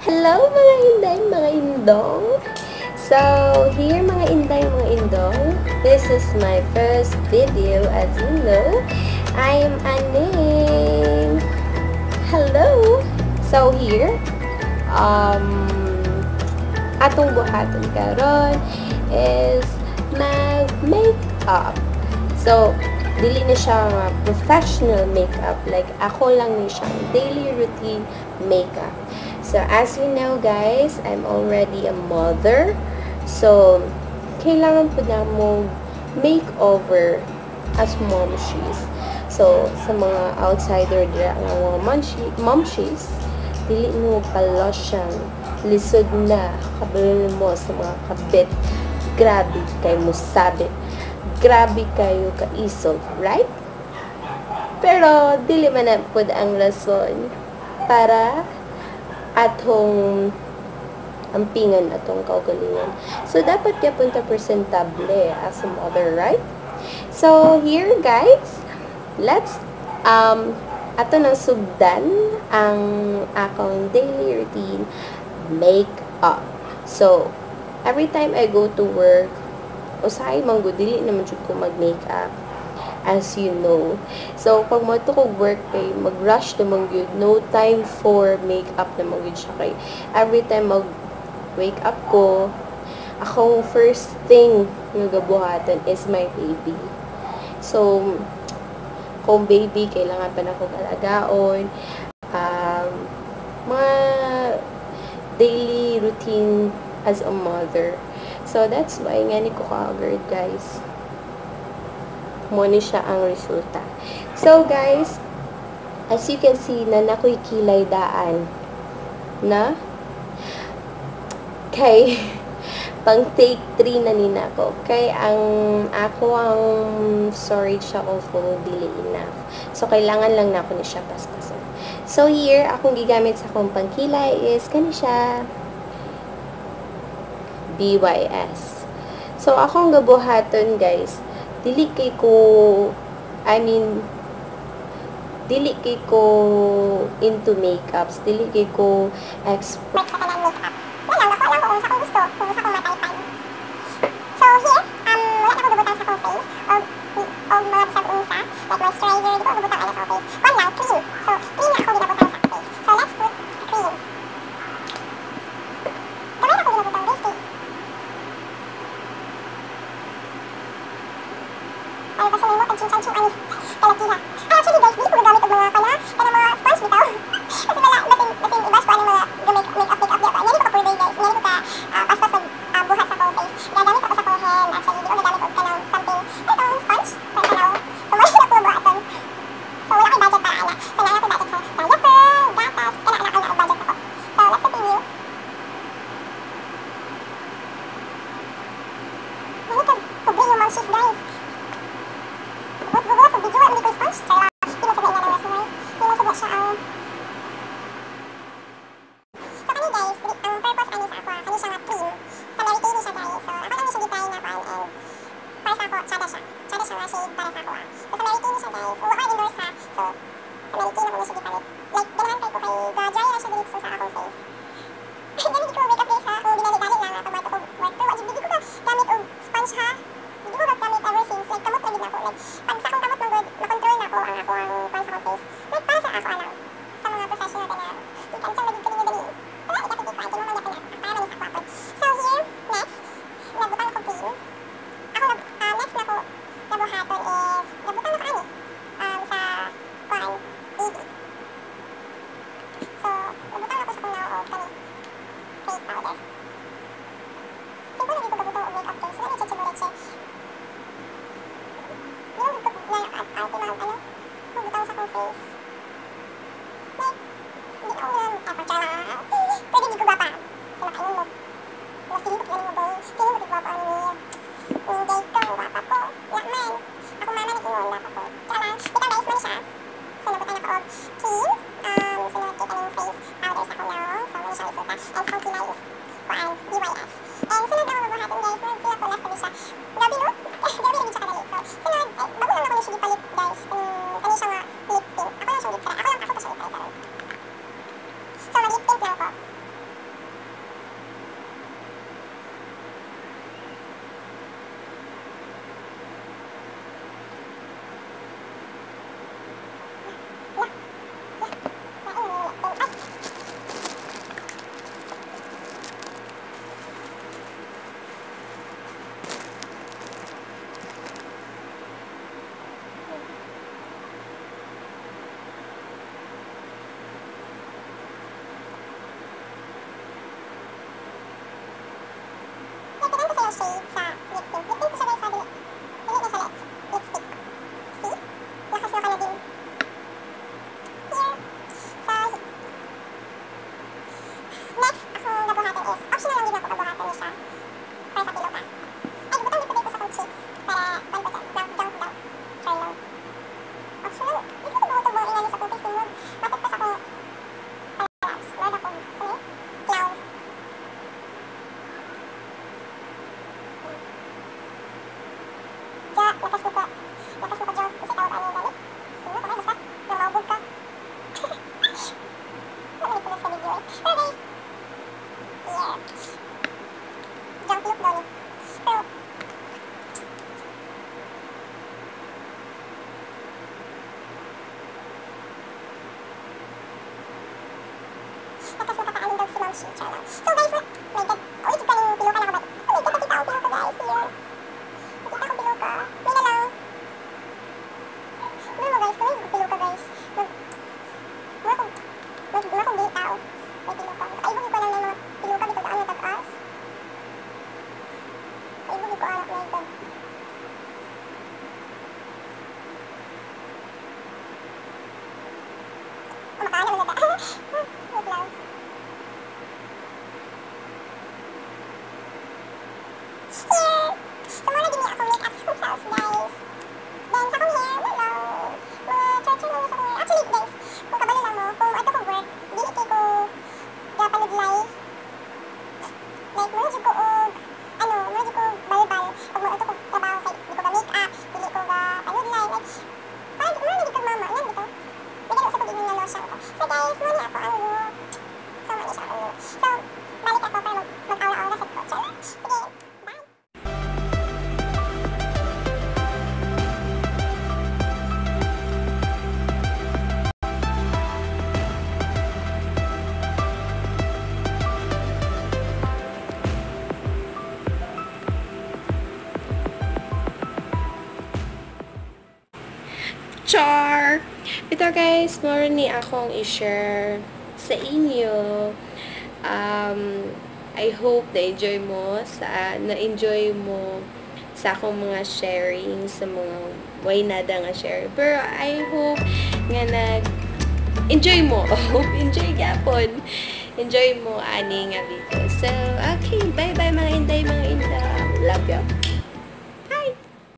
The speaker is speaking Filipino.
Hello mga inday, mga indong! So, here mga inday, mga indong, this is my first video as you know. I am Aning! Hello! So, here, um, atong buhaton karon is mag-makeup. So, dili na siya professional makeup. Like, ako lang ni siya daily routine makeup. So, as you know guys, I'm already a mother. So, kailangan po na mo makeover as momshies. So, sa mga outsider dira nga mga momshi- momshies, dili mo pa-lotion, lisod na, kabalo mo sa mga kabit. Grabe kay mo sabi grabe kayo kaisog, right? Pero, dili man na po ang rason para atong ampingan atong kaugalingon. So, dapat ka punta presentable as a mother, right? So, here guys, let's um, ato nang sugdan ang akong daily routine make-up. So, every time I go to work, usahay man gud dili naman jud ko mag-makeup as you know. So, pag mo to ko work kay mag-rush naman gyud, no time for makeup naman gyud siya kay every time mag wake up ko, akong first thing nga gabuhatan is my baby. So, kung baby, kailangan pa na akong alagaon. Um, mga daily routine as a mother. So, that's why nga ni ko ka-agad, guys. Muna siya ang resulta. So, guys, as you can see, na nakoy kilay daan na kay pang take 3 na nina ko. Kay ang ako ang storage siya ko full dili enough. So, kailangan lang na ako ni siya paspasan. So, here, akong gigamit sa akong pangkilay is kani siya BYS. So, akong gabuhaton, guys, dili kay ko, I mean, dili kay ko into makeups, dili kay ko expert sa kanang makeup. Wala lang, ako alam ko kung sa kong gusto, kung sa kong mataypan. So here, um, wala na ko gabutang sa kong face, o, o mga bisag unsa, like moisturizer, di ko gabutang ala sa kong face. One lang, cream. So, cream na ako ginabutang sa face. So, let's put cream. Gamay na ko ginabutang basic. Ay, mo, tag-chin-chan-chin, ani. Kalakiha. Ay, actually guys, di ko gagamit og mga kana, kana mga sponge bitaw. Kasi wala, basin, basin, ibas ko ano mga gamit, make-up, make-up, di ba? Ngani ko ka purday guys, ngani ko ka ah, paspas mag ah, buhat sa kong face. Gagamit ako sa kong hand, actually, di ko gagamit og kanang something, ito, sponge, sa kanaw. So, wala na ko buhaton. So, wala ko'y budget para ana. So, wala ko'y budget sa diaper, gatas, kana ana ko na og budget ako. So, let's continue. Ngani ka, kubri yung mga shoes guys. Bugot-bugot, video, hindi ko sponge. Kaya, hindi mo sabihin nga ng rasunoy. Hindi mo sabihin siya ang So kani guys, di- ang purpose ani sa ako, kani siya nga cream. Sa Mary Kay ni siya guys. So ako lang ni siya gitay na pan and para sa ako, tsada siya. Tsada siya nga shade para sa ako. ah. So sa Mary Kay ni siya guys. So ako endorse ha. So sa Mary Kay na ko ni siya gipalit. Like ganahan kay ko kay ga-dry na siya dito sa akong face. Ganun di ko wake up guys ha. Kung dinali-dali lang ako work ko work. Pero wajib di ko ka gamit og sponge ha. Di ko ka gamit ever since. Like kamot na gid na ako. Like pag sa akong kamot man good, makontrol na ko ang ako ang pan sa akong face. Like para sa ako alang. Sa mga professional ka na. Di ka lang lagi kini dali. Wala ikaw tigil ko. Ay, mo man yapon na. Para man sa kwapon. So here, next, nabutang ko cream. Ako nab ah, next na ko nabuhaton is nabutang na ko ani. Um, sa kuan, BB. So, nabutang na ko sa kung naoog kani face powder. Siguro hindi ko gabutang og makeup guys. Wala ni cheche mo leche. Hindi ko gabutang na arte mahal ano. Nabutang sa kong face. Like, hindi ko lang effort siya lang. Pwede di ko gapa. Sa makainin mo. Mas tingin ko kaya mo boy. Tingin mo di gwapa ano niya. Yung gay ko, gwapa ko. Wala man. Ako mama ni Ingon, gwapa ko. Kaya lang, ikaw guys, mali siya. So, nabutan ako og cream. Um, sunod kay kanang face powder sa kunaw. So, mali siya resulta. And ang kilay is kuan, BYS. And sunod na ako mabuhatin guys. Sunod feel ako last na siya. Gabi no? Gabi na siya kadali. So, sunod, eh, bago lang ako ni siya gipalit guys. Um, kani siya nga lip tint. Ako lang siya gipra. Ako lang ako pa siya gipra karon. So, mag-lip tint lang ko. Sa lip tint. Lip tint ko siya guys, sabi. Dili na. See? Lakas na ka na din. Here. So, next, akong gabuhatan is, optional lang din ako gabuhatan ni siya. Para sa. Ay, Makasih Bapak Ali dan Simon Channel. Ko anak na ito. Oh, makaalam na dito. Wait lang. Here! Din ako make-up sa kong self, guys. Sa kong hair, wala. Mga church sa kong hair. Actually, guys, kabalo lang mo, kung ato ko work, dili kay ko gapanudlay. Like, Char! Ito guys, more ni akong i-share sa inyo. Um, I hope na-enjoy mo sa na-enjoy mo sa akong mga sharing sa mga way nada nga share. Pero I hope nga nag enjoy mo. Hope enjoy yapon. Enjoy mo ani nga video. So, okay. Bye-bye mga inday, mga inday. Love you.